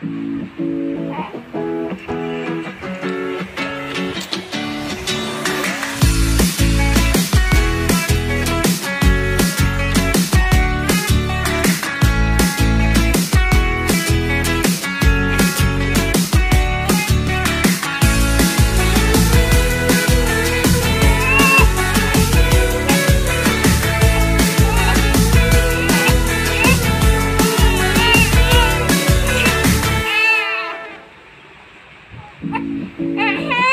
Hey. Her hair.